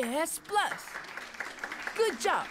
S plus. Good job.